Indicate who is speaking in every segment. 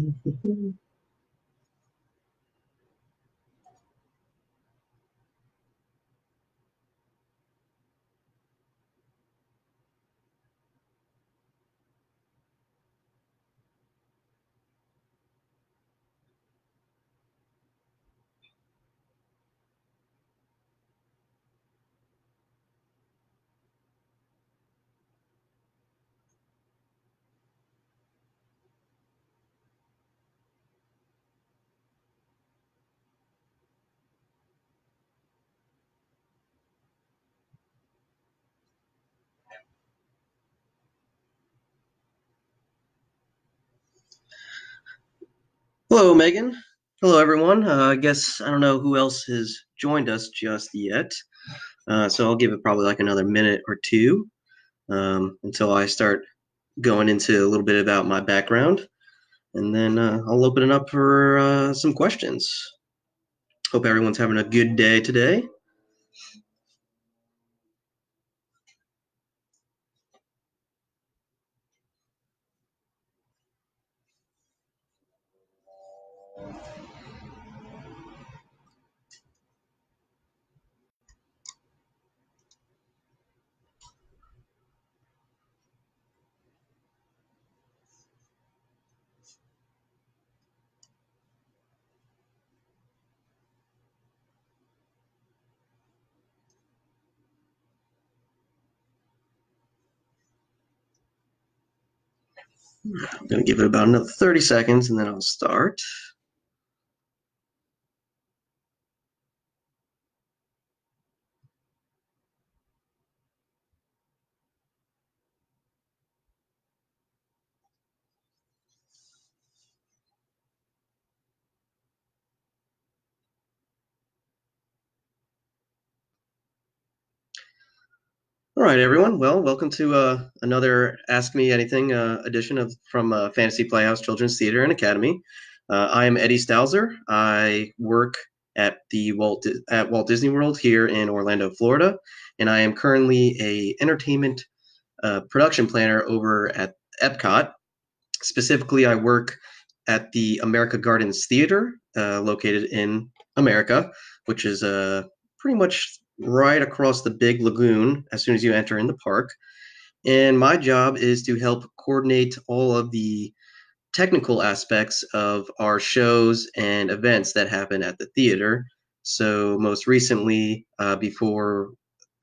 Speaker 1: tradición Hello, Megan. Hello, everyone. Uh, I guess I don't know who else has joined us just yet. Uh, so I'll give it probably like another minute or two um, until I start going into a little bit about my background. And then uh, I'll open it up for uh, some questions. Hope everyone's having a good day today. I'm going to give it about another 30 seconds and then I'll start. Right, everyone. Well, welcome to uh, another Ask Me Anything uh, edition of from uh, Fantasy Playhouse Children's Theater and Academy. Uh, I am Eddie Stalzer. I work at the Walt at Walt Disney World here in Orlando, Florida, and I am currently a entertainment uh, production planner over at Epcot. Specifically, I work at the America Gardens Theater, uh, located in America, which is pretty much right across the big lagoon as soon as you enter in the park. And my job is to help coordinate all of the technical aspects of our shows and events that happen at the theater. So, most recently, uh, before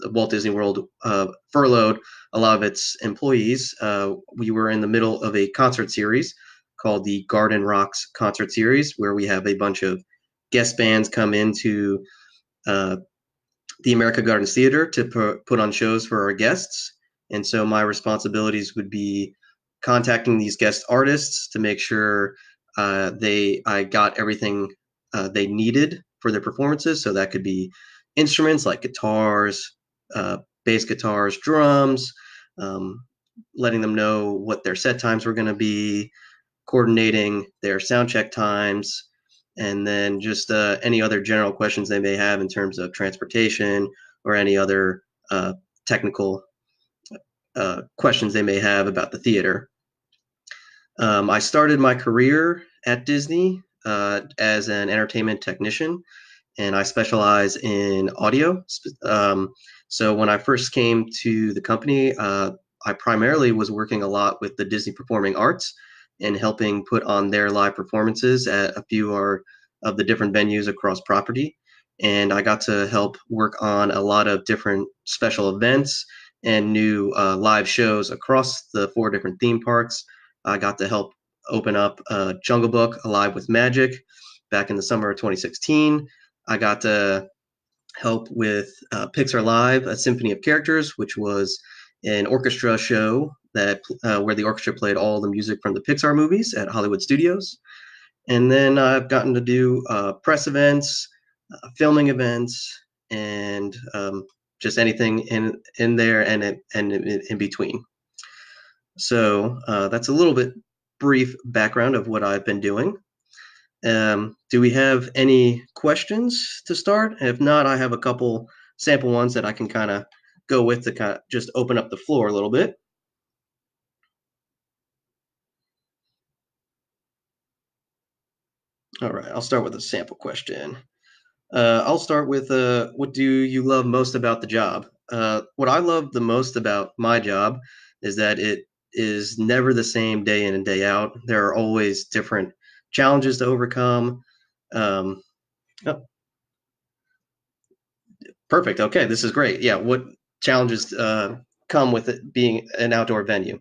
Speaker 1: Walt Disney World uh, furloughed a lot of its employees, uh, we were in the middle of a concert series called the Garden Rocks Concert Series, where we have a bunch of guest bands come in to uh, the America Gardens Theater to put on shows for our guests. And so my responsibilities would be contacting these guest artists to make sure uh, they I got everything uh, they needed for their performances. So that could be instruments like guitars, uh, bass guitars, drums, um, letting them know what their set times were going to be, coordinating their sound check times, and then just uh, any other general questions they may have in terms of transportation or any other uh, technical uh, questions they may have about the theater. Um, I started my career at Disney uh, as an entertainment technician, and I specialize in audio. Um, so when I first came to the company, uh, I primarily was working a lot with the Disney Performing Arts and helping put on their live performances at a few of the different venues across property. And I got to help work on a lot of different special events and new uh, live shows across the four different theme parks. I got to help open up uh, Jungle Book Alive with Magic back in the summer of 2016. I got to help with uh, Pixar Live, A Symphony of Characters, which was an orchestra show that uh, where the orchestra played all the music from the Pixar movies at Hollywood Studios. And then I've gotten to do uh, press events, uh, filming events, and um, just anything in in there and in, and in, between. So uh, that's a little bit brief background of what I've been doing. Um, do we have any questions to start? If not, I have a couple sample ones that I can kind of go with to kind of just open up the floor a little bit. All right, I'll start with a sample question. Uh, I'll start with uh, what do you love most about the job? Uh, what I love the most about my job is that it is never the same day in and day out. There are always different challenges to overcome. Um, oh. Perfect. Okay, this is great. Yeah, what challenges uh, come with it being an outdoor venue?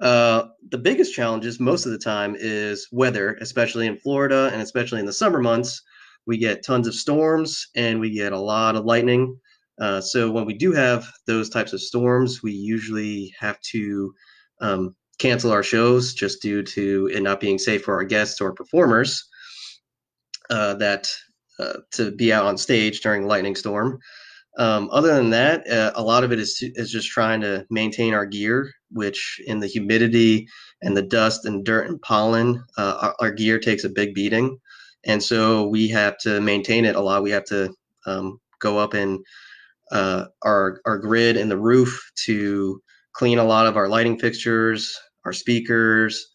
Speaker 1: Uh, the biggest challenges most of the time is weather, especially in Florida and especially in the summer months. We get tons of storms and we get a lot of lightning. Uh, so when we do have those types of storms, we usually have to um, cancel our shows just due to it not being safe for our guests or performers uh, that uh, to be out on stage during lightning storm. Um, other than that, uh, a lot of it is is just trying to maintain our gear, which in the humidity and the dust and dirt and pollen, uh, our, our, gear takes a big beating, and so we have to maintain it a lot. We have to um, go up in uh, our our grid and the roof to clean a lot of our lighting fixtures, our speakers.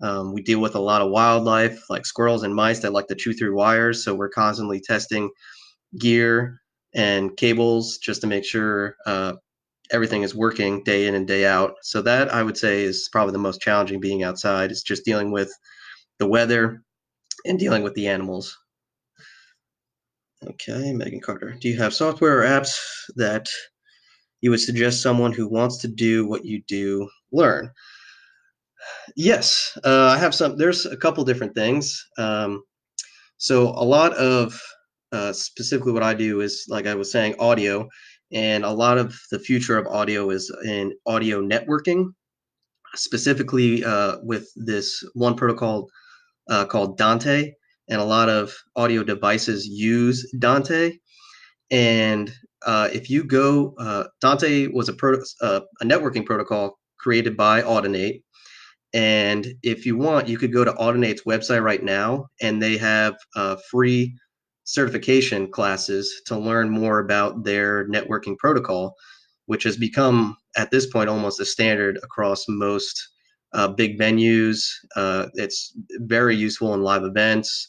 Speaker 1: Um, we deal with a lot of wildlife like squirrels and mice that like to chew through wires, so we're constantly testing gear and cables just to make sure uh, everything is working day in and day out. So that I would say is probably the most challenging being outside It's just dealing with the weather and dealing with the animals. Okay, Megan Carter, do you have software or apps that you would suggest someone who wants to do what you do learn? Yes, uh, I have some. There's a couple different things. Um, so a lot of uh, specifically what I do is, like I was saying, audio. And a lot of the future of audio is in audio networking, specifically uh, with this one protocol uh, called Dante. And a lot of audio devices use Dante. And uh, if you go, uh, Dante was a, pro- uh, a networking protocol created by Audinate. And if you want, you could go to Audinate's website right now, and they have free certification classes to learn more about their networking protocol, which has become at this point almost a standard across most uh, big venues. Uh, it's very useful in live events,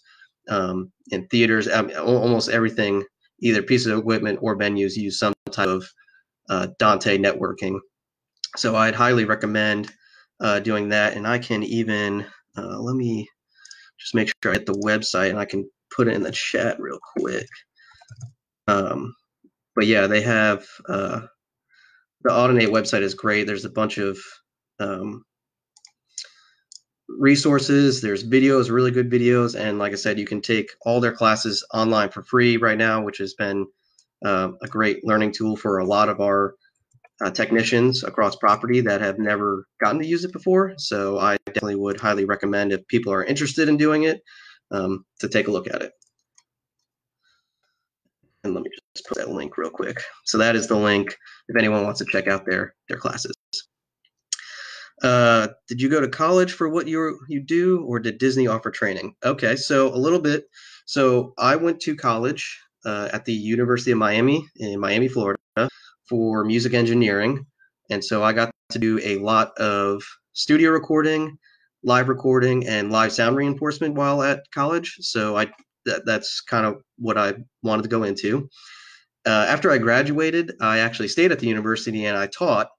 Speaker 1: um, in theaters, mean, almost everything, either pieces of equipment or venues use some type of uh, Dante networking. So I'd highly recommend uh, doing that. And I can even, uh, let me just make sure I hit the website and I can put it in the chat real quick. Um, but yeah, they have uh, the Audinate website is great. There's a bunch of um, resources. There's videos, really good videos, and like I said, you can take all their classes online for free right now, which has been uh, a great learning tool for a lot of our uh, technicians across property that have never gotten to use it before. So I definitely would highly recommend if people are interested in doing it um, to take a look at it. And let me just put that link real quick. So that is the link if anyone wants to check out their their classes. Uh, did you go to college for what you you do, or did Disney offer training? Okay, so a little bit. So I went to college uh, at the University of Miami in Miami, Florida, for music engineering, and so I got to do a lot of studio recording, live recording and live sound reinforcement while at college. So I that, that's kind of what I wanted to go into. Uh, after I graduated, I actually stayed at the university and I taught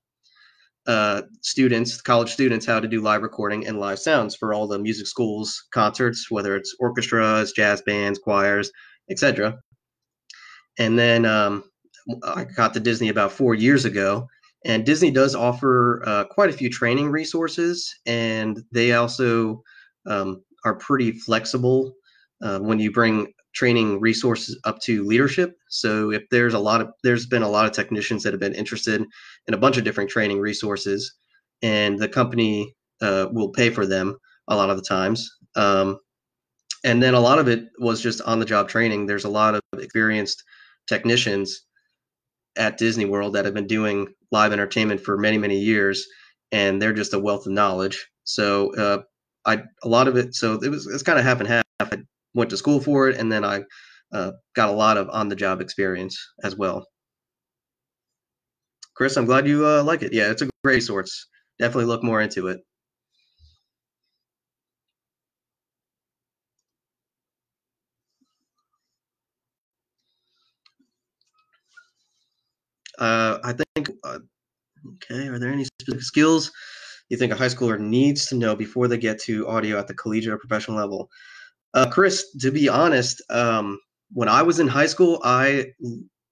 Speaker 1: uh, students, college students, how to do live recording and live sounds for all the music schools, concerts, whether it's orchestras, jazz bands, choirs, etc. And then um, I got to Disney about four years ago, and Disney does offer uh, quite a few training resources, and they also um, are pretty flexible uh, when you bring training resources up to leadership. So if there's a lot of there's been a lot of technicians that have been interested in a bunch of different training resources, and the company uh, will pay for them a lot of the times. Um, and then a lot of it was just on the job training. There's a lot of experienced technicians at Disney World that have been doing live entertainment for many many years, and they're just a wealth of knowledge. So uh, I a lot of it. So it was it's kind of half and half. I went to school for it, and then I uh, got a lot of on the job experience as well. Chris, I'm glad you uh, like it. Yeah, it's a great source. Definitely look more into it. Uh, I think. Uh, okay, are there any specific skills you think a high schooler needs to know before they get to audio at the collegiate or professional level? Uh, Chris, to be honest, um, when I was in high school, I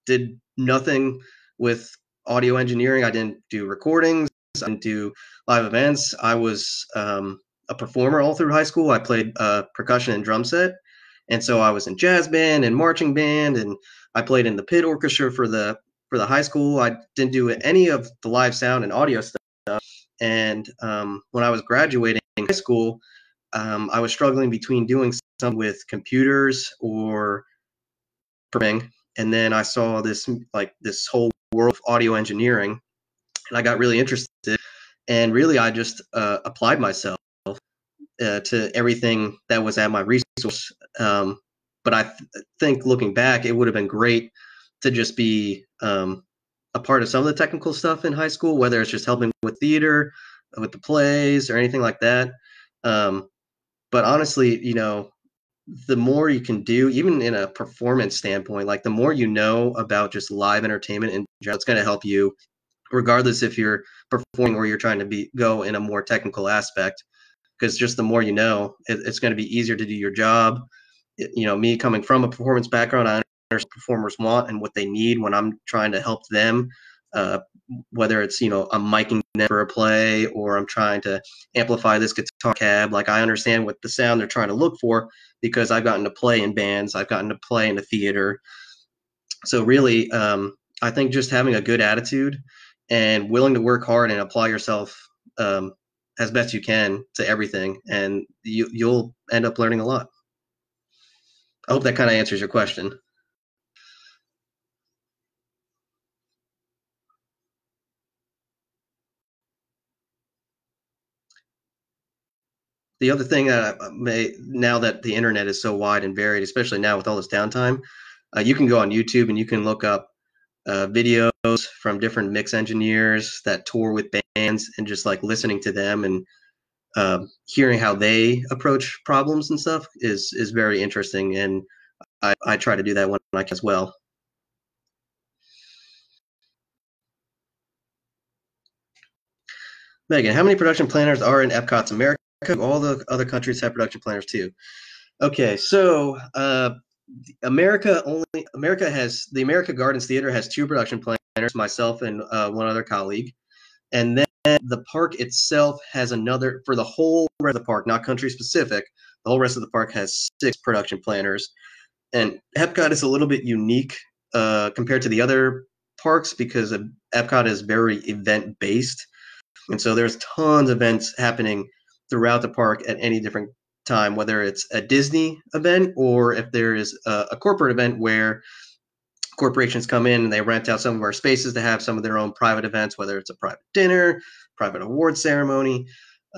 Speaker 1: did nothing with audio engineering. I didn't do recordings. I didn't do live events. I was um, a performer all through high school. I played uh, percussion and drum set, and so I was in jazz band and marching band, and I played in the pit orchestra for the for the high school. I didn't do any of the live sound and audio stuff. And um, when I was graduating high school, um, I was struggling between doing some with computers or programming, and then I saw this like this whole world of audio engineering, and I got really interested. And really, I just uh, applied myself uh, to everything that was at my resource. Um, but I th- think looking back, it would have been great to just be um, a part of some of the technical stuff in high school, whether it's just helping with theater, with the plays, or anything like that. Um, but honestly, you know, the more you can do, even in a performance standpoint, like the more you know about just live entertainment and it's going to help you, regardless if you're performing or you're trying to be go in a more technical aspect because just the more you know, it, it's going to be easier to do your job. It, you know, me coming from a performance background, I performers want and what they need when I'm trying to help them. Uh, whether it's you know I'm miking them for a play or I'm trying to amplify this guitar cab, like I understand what the sound they're trying to look for because I've gotten to play in bands, I've gotten to play in the theater. So really, um, I think just having a good attitude and willing to work hard and apply yourself um, as best you can to everything, and you you'll end up learning a lot. I hope that kind of answers your question. The other thing that I may now that the internet is so wide and varied, especially now with all this downtime, uh, you can go on YouTube and you can look up uh, videos from different mix engineers that tour with bands and just like listening to them and um, hearing how they approach problems and stuff is is very interesting and I, I try to do that when I can as well. Megan, how many production planners are in Epcot's America? All the other countries have production planners too. Okay, so uh, America only America has the America Gardens Theater has two production planners, myself and uh, one other colleague, and then the park itself has another for the whole rest of the park, not country specific. The whole rest of the park has six production planners, and Epcot is a little bit unique uh, compared to the other parks because Epcot is very event based, and so there's tons of events happening throughout the park at any different time, whether it's a Disney event or if there is a, a, corporate event where corporations come in and they rent out some of our spaces to have some of their own private events, whether it's a private dinner, private award ceremony,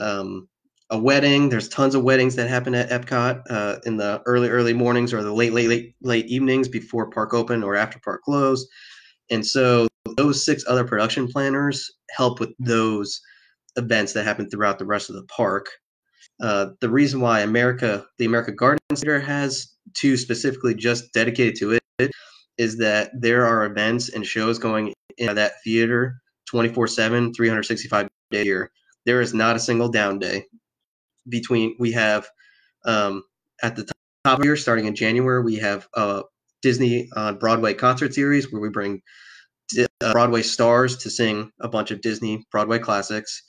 Speaker 1: um, a wedding. There's tons of weddings that happen at Epcot uh, in the early, early mornings or the late, late, late, late evenings before park open or after park close. And so those six other production planners help with those events that happen throughout the rest of the park. Uh, the reason why America, the America Gardens Theater has two specifically just dedicated to it is that there are events and shows going in that theater 24 7, 365 days a year. There is not a single down day. Between, we have um, at the top of the year, starting in January, we have a Disney on Broadway concert series where we bring uh, Broadway stars to sing a bunch of Disney Broadway classics.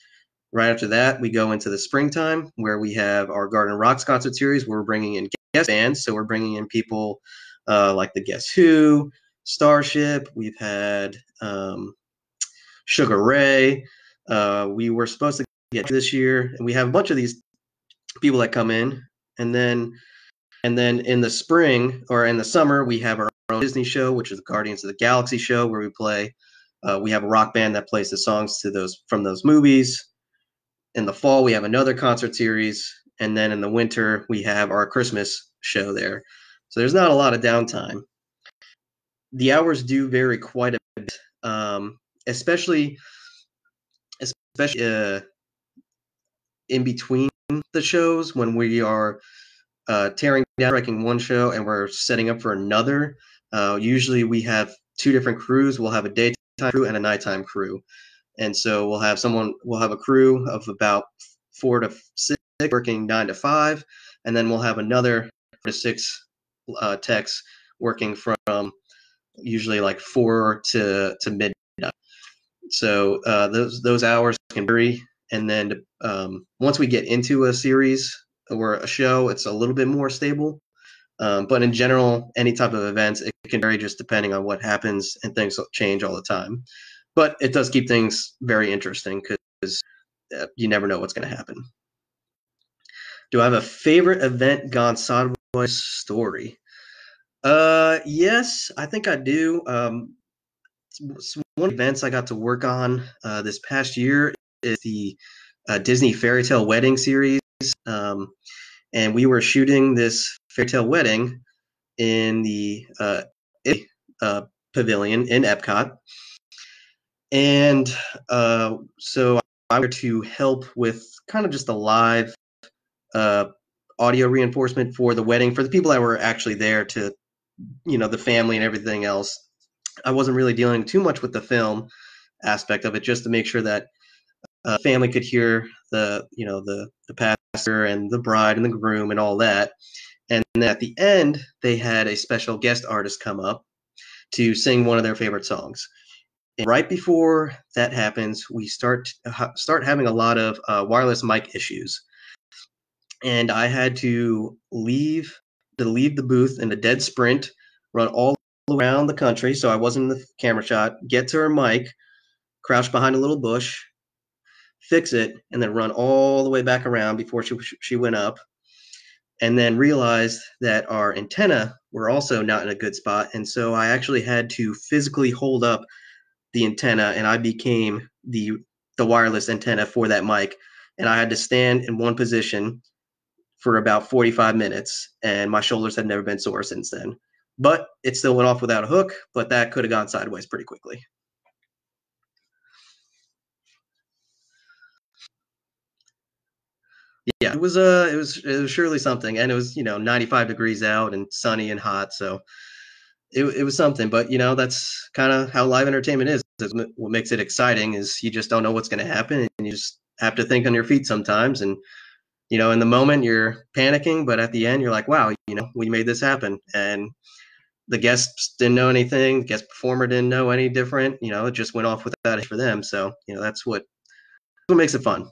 Speaker 1: Right after that, we go into the springtime where we have our Garden Rocks concert series where we're bringing in guest bands. So we're bringing in people uh, like the Guess Who, Starship. We've had um, Sugar Ray. Uh, we were supposed to get this year, and we have a bunch of these people that come in, and then and then in the spring or in the summer we have our own Disney show, which is the Guardians of the Galaxy show, where we play. Uh, we have a rock band that plays the songs to those from those movies in the fall we have another concert series and then in the winter we have our christmas show there. So there's not a lot of downtime. The hours do vary quite a bit um, especially especially uh, in between the shows when we are uh, tearing down breaking one show and we're setting up for another. Uh, usually we have two different crews. We'll have a daytime crew and a nighttime crew. And so we'll have someone, we'll have a crew of about four to six working nine to five, and then we'll have another four to six uh, techs working from usually like four to to midnight. So uh, those those hours can vary, and then um, once we get into a series or a show, it's a little bit more stable. Um, but in general, any type of events, it can vary just depending on what happens, and things change all the time. But it does keep things very interesting because uh, you never know what's going to happen. Do I have a favorite event gone sideways story? Uh, yes, I think I do. Um, one events I got to work on uh, this past year is the uh, Disney Fairy Tale Wedding series, um, and we were shooting this Fairy Tale Wedding in the uh, uh, pavilion in Epcot, and uh, so I'm here to help with kind of just a live uh, audio reinforcement for the wedding for the people that were actually there to, you know, the family and everything else. I wasn't really dealing too much with the film aspect of it, just to make sure that uh, family could hear the, you know, the the pastor and the bride and the groom and all that. And at the end, they had a special guest artist come up to sing one of their favorite songs. And right before that happens, we start start having a lot of uh, wireless mic issues, and I had to leave to leave the booth in a dead sprint, run all around the country, so I wasn't in the camera shot. Get to her mic, crouch behind a little bush, fix it, and then run all the way back around before she she went up, and then realized that our antenna were also not in a good spot, and so I actually had to physically hold up the antenna and I became the the wireless antenna for that mic and I had to stand in one position for about 45 minutes and my shoulders had never been sore since then. But it still went off without a hook, but that could have gone sideways pretty quickly. Yeah, it was uh it was it was surely something and it was, you know, 95 degrees out and sunny and hot, so it, it was something, but you know that's kind of how live entertainment is. What makes it exciting is you just don't know what's going to happen, and you just have to think on your feet sometimes. And you know, in the moment you're panicking, but at the end you're like, "Wow, you know, we made this happen." And the guests didn't know anything. The guest performer didn't know any different. You know, it just went off without it for them. So you know, that's what what makes it fun.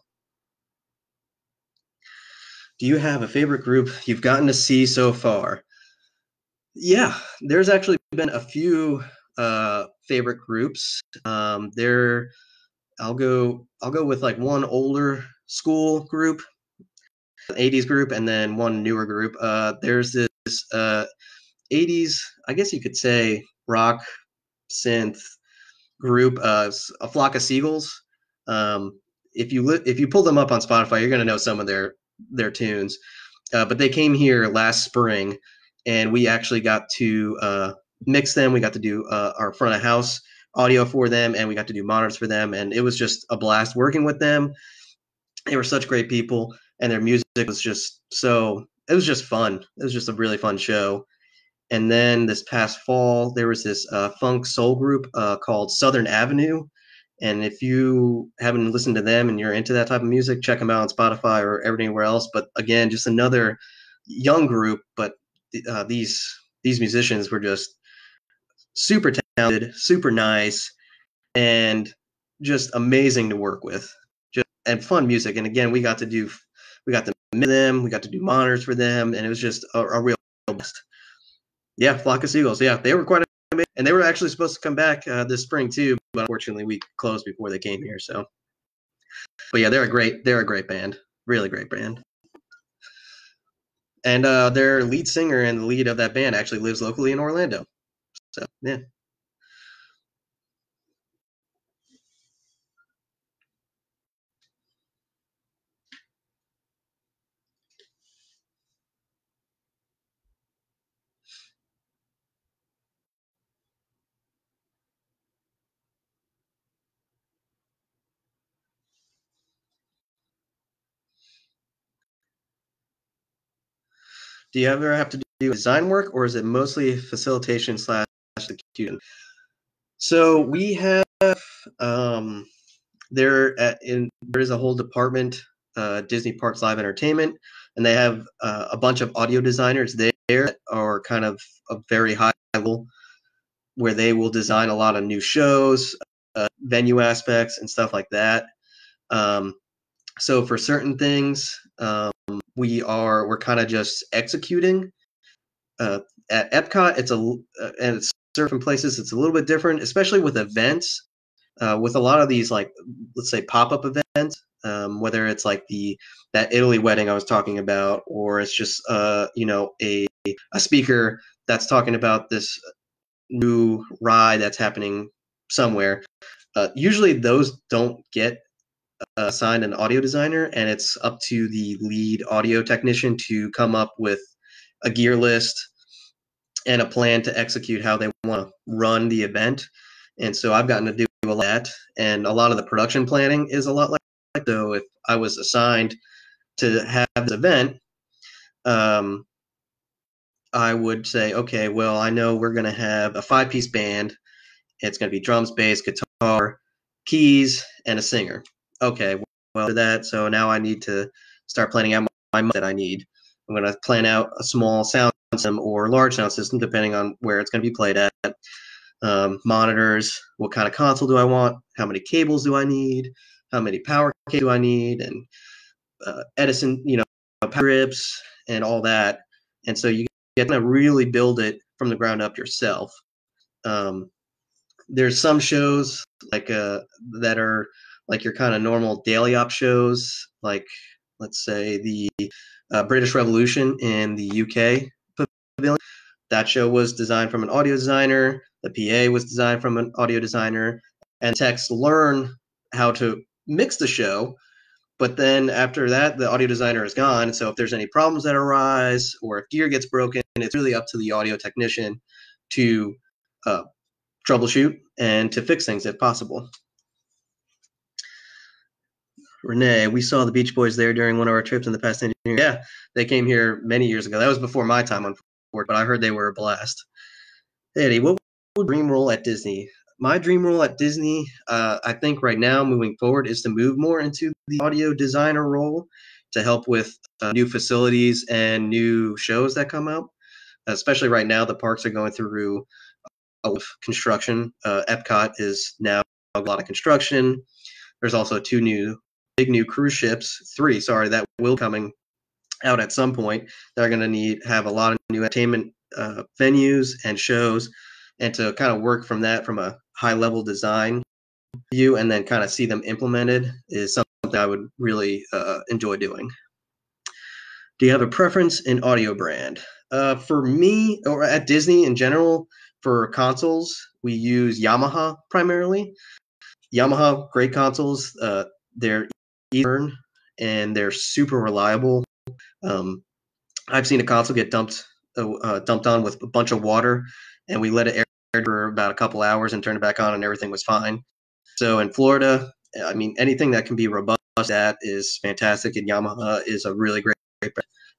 Speaker 1: Do you have a favorite group you've gotten to see so far? Yeah, there's actually been a few uh, favorite groups. Um, there, I'll go. I'll go with like one older school group, 80s group, and then one newer group. Uh, there's this uh, 80s, I guess you could say, rock synth group, uh, a flock of seagulls. Um, if you li- if you pull them up on Spotify, you're gonna know some of their their tunes. Uh, but they came here last spring and we actually got to uh, mix them. We got to do uh, our front of house audio for them, and we got to do monitors for them, and it was just a blast working with them. They were such great people, and their music was just so. It was just fun. It was just a really fun show. And then this past fall, there was this uh, funk soul group uh, called Southern Avenue. And if you haven't listened to them and you're into that type of music, check them out on Spotify or everywhere else. But again, just another young group, but uh, these these musicians were just super talented, super nice, and just amazing to work with. Just and fun music. And again, we got to do we got to meet them, we got to do monitors for them, and it was just a, a real best. Yeah, flock of seagulls. Yeah, they were quite amazing, and they were actually supposed to come back uh, this spring too, but unfortunately we closed before they came here. So, but yeah, they're a great they're a great band, really great band and uh, their lead singer and the lead of that band actually lives locally in Orlando. So yeah. do you ever have to do design work or is it mostly facilitation slash execution? So we have um, there at, in there is a whole department, uh, Disney Parks Live Entertainment, and they have uh, a bunch of audio designers there that are kind of a very high level, where they will design a lot of new shows, uh, venue aspects, and stuff like that. Um, so for certain things, um, we are we're kind of just executing. Uh, at Epcot, it's a uh, and it's certain places it's a little bit different, especially with events. Uh, with a lot of these, like let's say pop-up events, um, whether it's like the that Italy wedding I was talking about, or it's just uh, you know a a speaker that's talking about this new ride that's happening somewhere. Uh, usually, those don't get assigned an audio designer, and it's up to the lead audio technician to come up with a gear list and a plan to execute how they want to run the event. And so I've gotten to do a lot, and a lot of the production planning is a lot like so. If I was assigned to have this event, um, I would say, okay, well, I know we're going to have a five-piece band. It's going to be drums, bass, guitar, keys, and a singer. Okay, well, that so now I need to start planning out my, my that I need. I'm going to plan out a small sound system or large sound system, depending on where it's going to be played at. Um, monitors, what kind of console do I want? How many cables do I need? How many power cables do I need? And uh, Edison, you know, grips and all that. And so you get to really build it from the ground up yourself. Um, there's some shows like uh, that are like your kind of normal daily op shows, like let's say the uh, British Revolution in the UK pavilion. That show was designed from an audio designer. The PA was designed from an audio designer, and techs learn how to mix the show. But then after that, the audio designer is gone. So if there's any problems that arise or if gear gets broken, it's really up to the audio technician to uh, troubleshoot and to fix things if possible. Renee, we saw the Beach Boys there during one of our trips in the past. Yeah, they came here many years ago. That was before my time on board, but I heard they were a blast. Eddie, what would dream role at Disney? My dream role at Disney, uh, I think right now, moving forward, is to move more into the audio designer role to help with uh, new facilities and new shows that come out. Especially right now, the parks are going through a lot of construction. Uh, Epcot is now a lot of construction. There's also two new big new cruise ships, three, sorry, that will coming out at some point. They're going to need have a lot of new entertainment uh, venues and shows, and to kind of work from that from a high level design view, and then kind of see them implemented is something I would really uh, enjoy doing. Do you have a preference in audio brand? Uh, for me, or at Disney in general, for consoles, we use Yamaha primarily. Yamaha, great consoles. Uh, they're easy and they're super reliable. Um, I've seen a console get dumped uh, uh, dumped on with a bunch of water, and we let it air for about a couple hours and turned it back on, and everything was fine. So in Florida, I mean, anything that can be robust that is fantastic, and Yamaha is a really great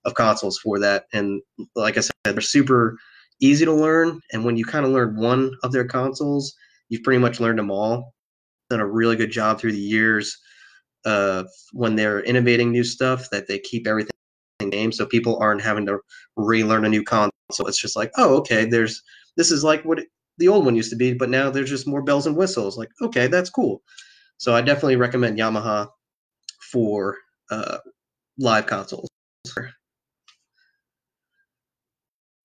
Speaker 1: of consoles for that. And like I said, they're super easy to learn, and when you kind of learn one of their consoles, you've pretty much learned them all. Done a really good job through the years uh, when they're innovating new stuff that they keep everything in game so people aren't having to relearn a new console. So it's just like, oh, okay, there's this is like what the old one used to be, but now there's just more bells and whistles. Like, okay, that's cool. So I definitely recommend Yamaha for uh, live consoles.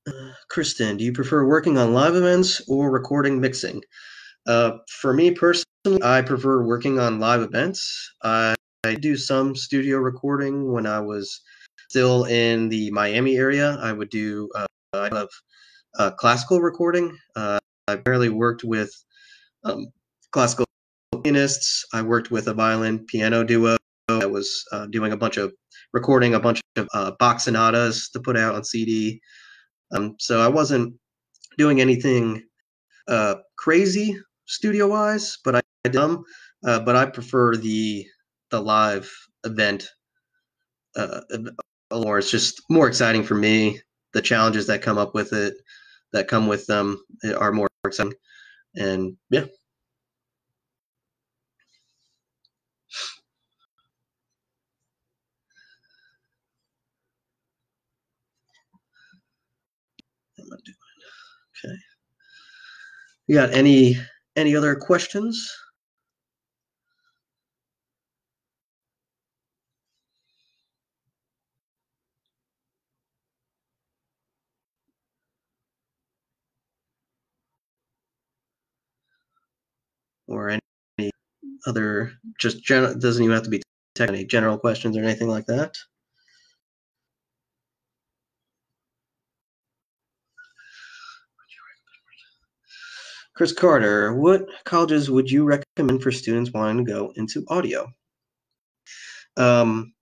Speaker 1: Uh, Kristen, do you prefer working on live events or recording mixing? Uh, for me personally, I prefer working on live events. I, I do some studio recording when I was still in the Miami area. I would do uh, I love uh, classical recording. Uh, I barely worked with um, classical pianists. I worked with a violin piano duo. I was uh, doing a bunch of recording a bunch of uh, Bach sonatas to put out on CD. Um, so I wasn't doing anything uh, crazy studio wise, but I dumb, uh, but I prefer the the live event. Uh, or it's just more exciting for me. The challenges that come up with it, that come with them, are more exciting. And yeah. Okay. You got any any other questions? Other just general doesn't even have to be any general questions or anything like that. Chris Carter, what colleges would you recommend for students wanting to go into audio? Um,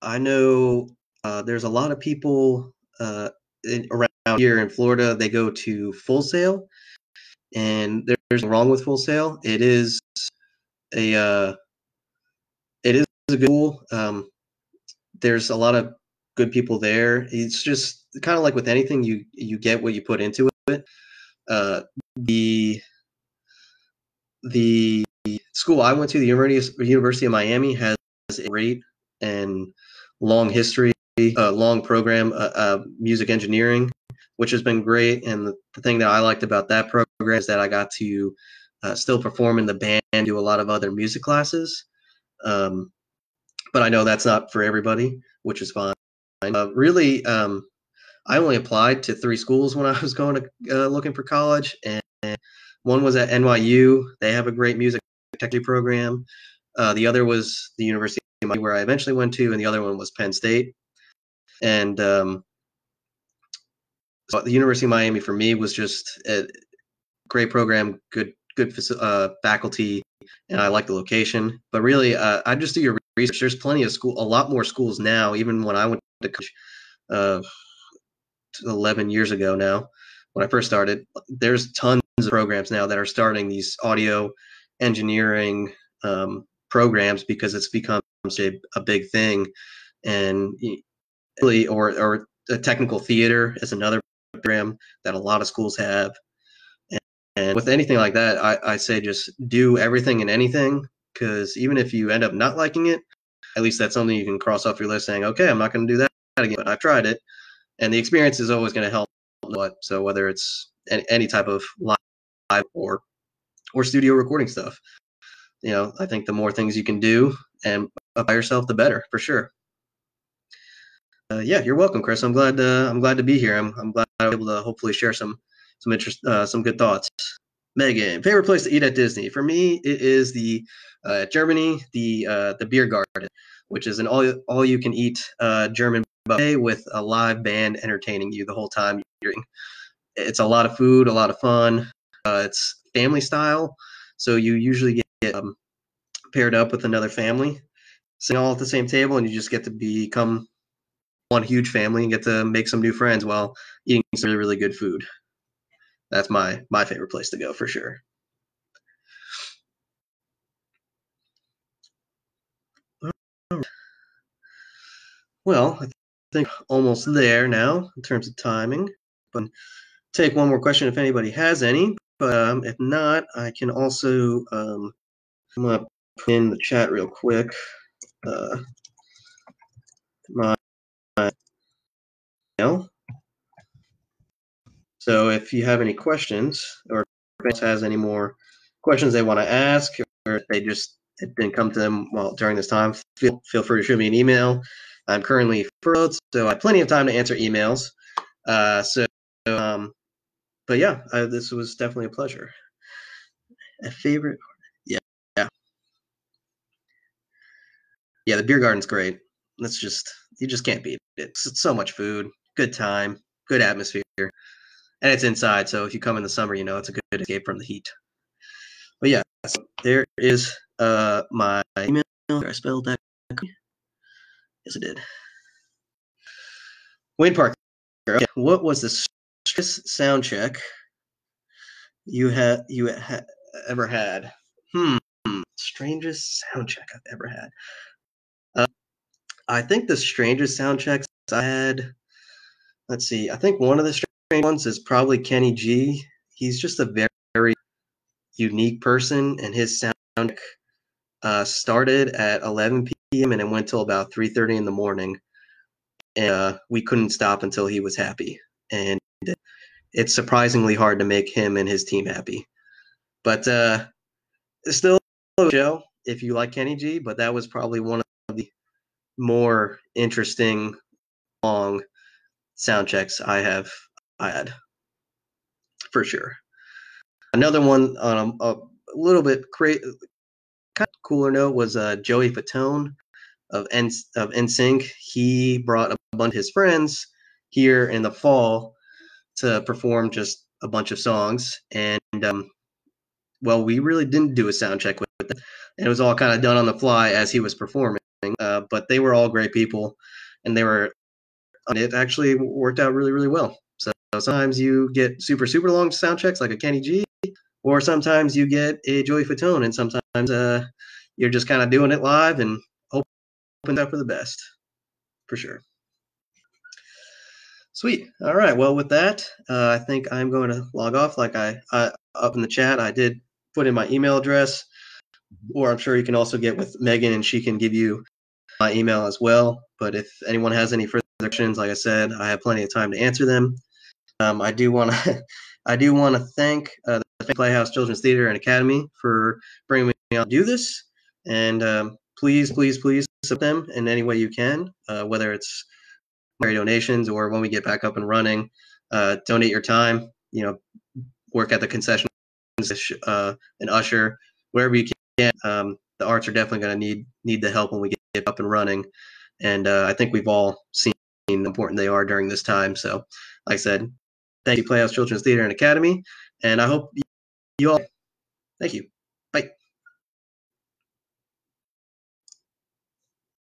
Speaker 1: I know uh, there's a lot of people uh, in, around here in Florida. They go to Full Sail, and there's nothing wrong with Full Sail. It is a uh, it is a good school. Um, there's a lot of good people there. It's just kind of like with anything, you you get what you put into it. Uh, the the school I went to, the University University of Miami, has a great and long history, uh, long program, uh, uh, music engineering, which has been great. And the, the, thing that I liked about that program is that I got to uh, still perform in the band, do a lot of other music classes. Um, but I know that's not for everybody, which is fine. Uh, really, um, I only applied to three schools when I was going to uh, looking for college, and, and, one was at NYU. They have a great music technology program. Uh, the other was the University of Miami, where I eventually went to, and the other one was Penn State. And um, so the University of Miami for me was just a great program, good good uh, faculty, and I like the location. But really, uh, I just do your research. There's plenty of school, a lot more schools now. Even when I went to college, uh, 11 years ago now when I first started. There's tons of programs now that are starting these audio engineering um, programs because it's become a, a big thing, and or or a technical theater is another program that a lot of schools have. And, with anything like that, I, I say just do everything and anything because even if you end up not liking it, at least that's something you can cross off your list saying, okay, I'm not going to do that again, but I've tried it and the experience is always going to help. So whether it's any, type of live or or studio recording stuff, you know, I think the more things you can do and by yourself, the better for sure. Uh, yeah, you're welcome, Chris. I'm glad. Uh, I'm glad to be here. I'm, I'm glad I was able to hopefully share some some interest, uh, some good thoughts. Megan, favorite place to eat at Disney? For me, it is the uh, Germany, the uh, the beer garden, which is an all all you can eat uh, German buffet with a live band entertaining you the whole time eating. It's a lot of food, a lot of fun. Uh, it's family style, so you usually get um, paired up with another family, sitting all at the same table, and you just get to become one huge family and get to make some new friends while eating some really, really good food. That's my my favorite place to go for sure. Well, I think almost there now in terms of timing. But take one more question if anybody has any. But um, if not, I can also um, I'm gonna in the chat real quick. Uh, my, my email. So if you have any questions or if has any more questions they want to ask or if they just it didn't come to them well during this time, feel feel free to shoot me an email. I'm currently furloughed, so I have plenty of time to answer emails. Uh, so, um, but yeah, I, this was definitely a pleasure. A favorite? Yeah, yeah, yeah. The beer garden's great. That's just you just can't beat it. It's, it's so much food, good time, good atmosphere, and it's inside. So if you come in the summer, you know it's a good escape from the heat. But yeah, so there is uh my email. I spelled that. Yes, it did. Wayne Parker. Okay. What was the strangest sound check you had you ha- ever had? Hmm. Strangest sound check I've ever had. Uh, I think the strangest sound checks I had. Let's see. I think one of the ones is probably Kenny G. He's just a very, very unique person, and his sound uh, started at 11 p.m. and it went till about 3:30 in the morning. And uh, we couldn't stop until he was happy. And it's surprisingly hard to make him and his team happy. But uh, still Joe, if you like Kenny G. But that was probably one of the more interesting long sound checks I have I had for sure. Another one on a, a little bit cra- kind of cooler note was uh, Joey Fatone of N of NSYNC. He brought a bunch of his friends here in the fall to perform just a bunch of songs, and um, well, we really didn't do a sound check with them, and it was all kind of done on the fly as he was performing. Uh, but they were all great people, and they were. It actually worked out really, really well. So sometimes you get super, super long sound checks like a Kenny G, or sometimes you get a Joey Fatone, and sometimes uh, you're just kind of doing it live and hoping up for the best, for sure. Sweet. All right. Well, with that, uh, I think I'm going to log off. Like I, I up in the chat, I did put in my email address, or I'm sure you can also get with Megan, and she can give you my email as well. But if anyone has any further questions, like I said, I have plenty of time to answer them. Um, I do want to, I do want to thank uh, the Playhouse Children's Theater and Academy for bringing me on to do this. And um, please, please, please support them in any way you can, uh, whether it's donations or when we get back up and running, uh, donate your time. You know, work at the concession, uh, an usher, wherever you can. Um, the arts are definitely going to need need the help when we get up and running, and uh, I think we've all seen how important they are during this time. So, like I said, thank you, Playhouse Children's Theater and Academy, and I hope you all. Thank you.